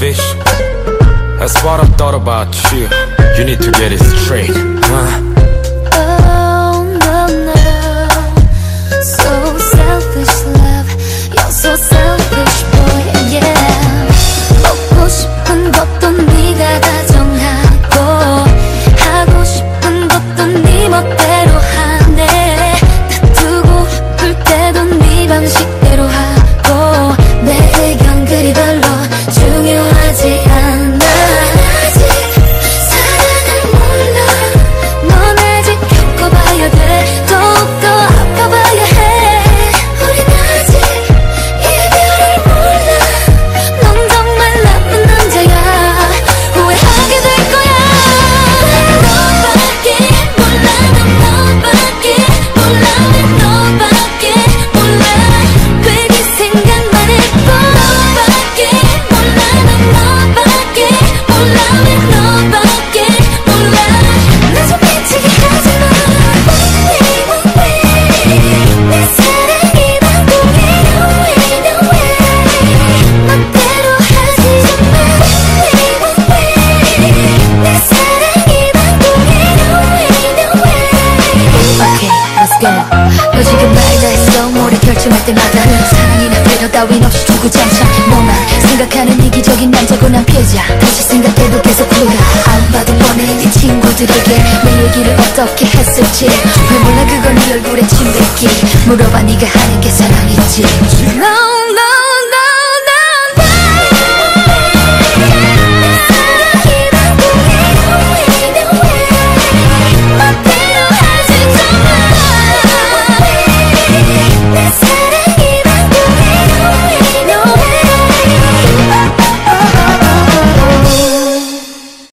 fish That's what I thought about you You need to get it straight, huh? 너 지금 날다 했어. 뭐를 결정할 때마다 사랑이나 배려 따윈 없이 두고 너만 생각하는 이기적인 남자고 난 피해자. 다시 생각해도 계속 불가 안 봐도 뻔해 네 친구들에게 내 얘기를 어떻게 했을지. 왜 몰라 그건 네 얼굴에 침뱉기. 물어봐 네가 하는 게 사랑이지. No, no,